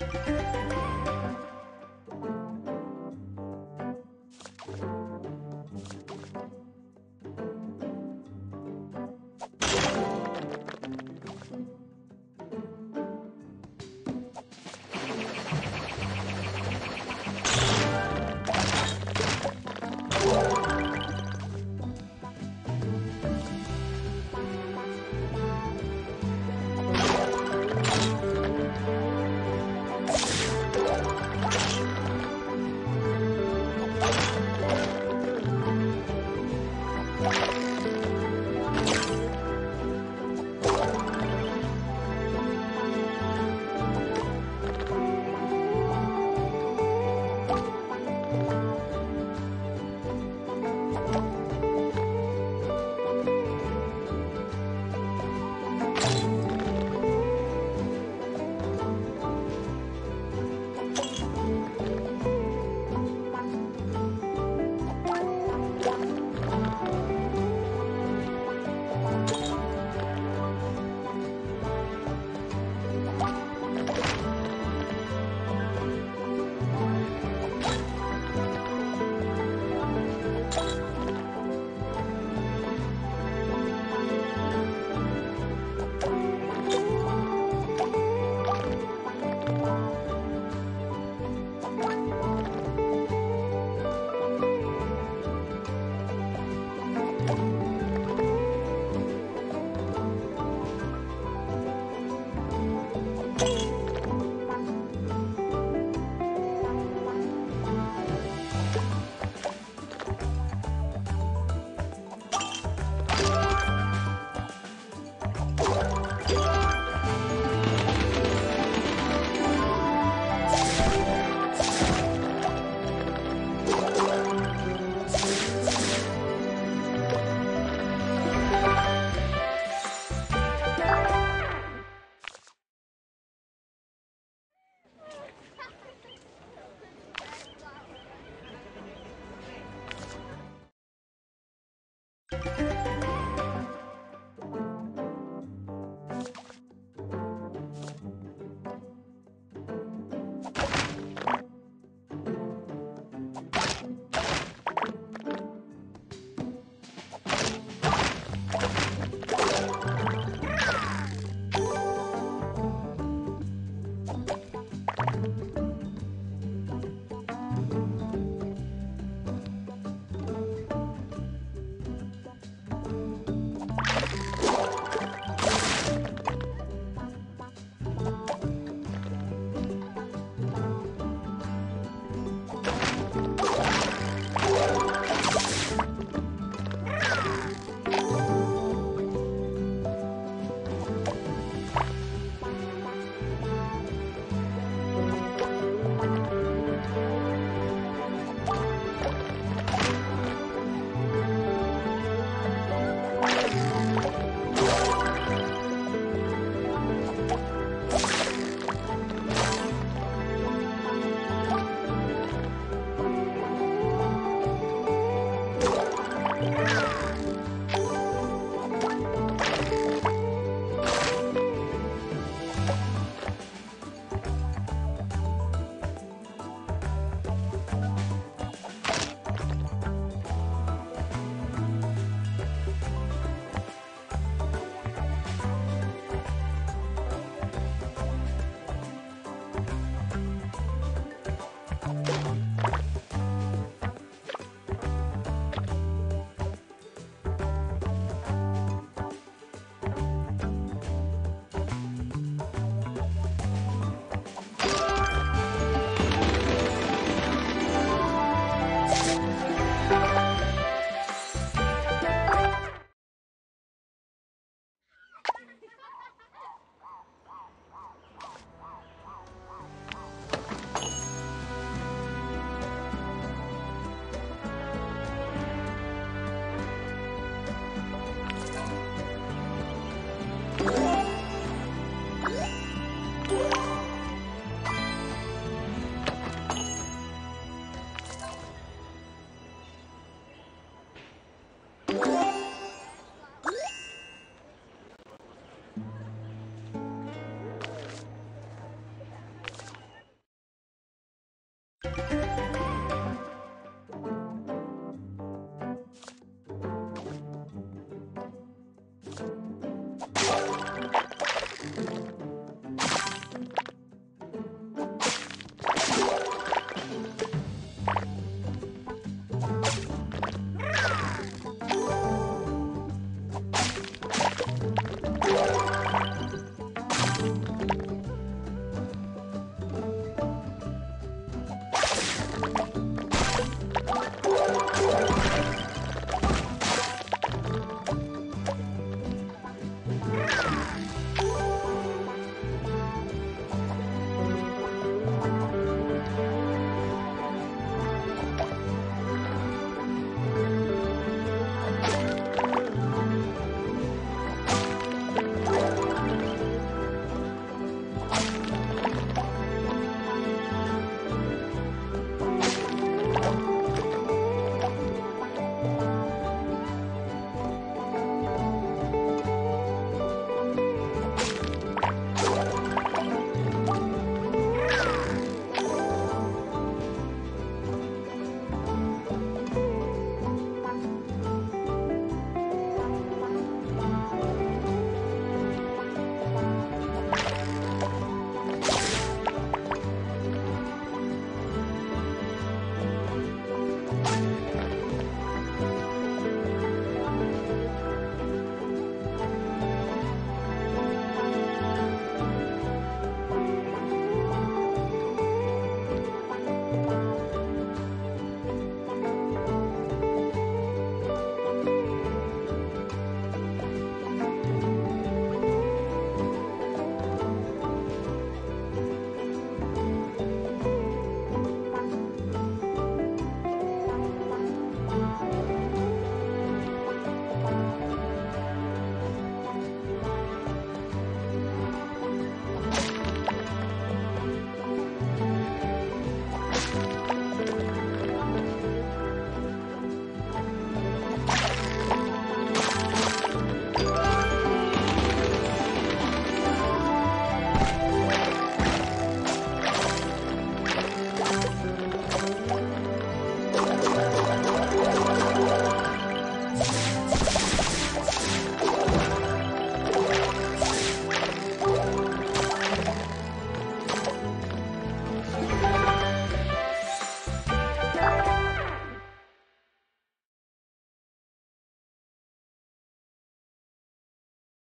you